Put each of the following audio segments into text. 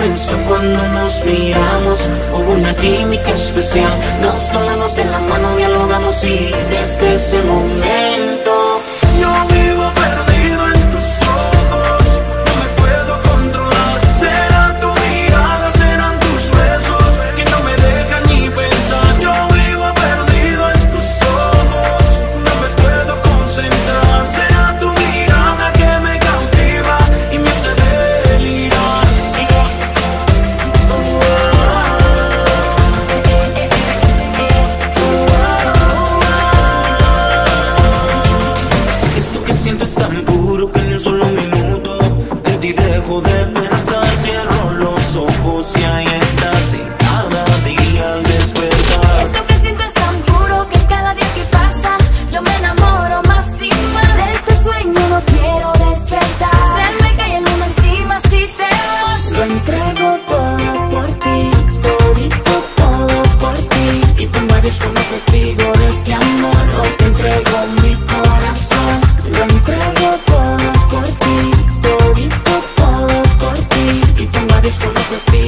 comenzó cuando nos miramos. Hubo una química especial. Nos tomamos de la mano, dialogamos y desde ese momento que siento es tan puro que en un solo minuto en ti dejo de pensar. Cierro los ojos y ahí estás.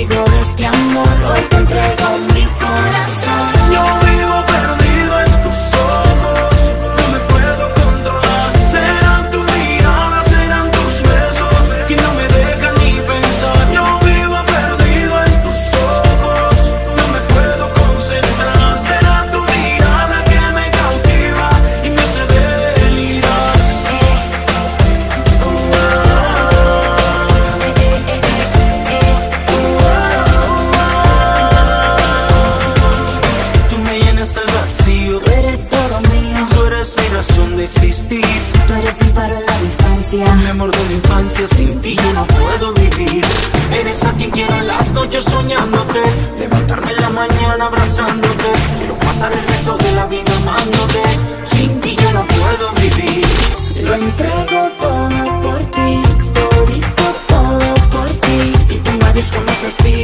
testigo de este amor, hoy te entrego mi razón de existir. Tú eres mi faro en la distancia. Mi amor de la infancia, sin ti yo no puedo vivir. Eres a quien quiero las noches soñándote. Levantarme en la mañana abrazándote. Quiero pasar el resto de la vida amándote. Sin ti yo no puedo vivir. Lo entrego todo por ti Todito todo por ti. Y tú me como testigo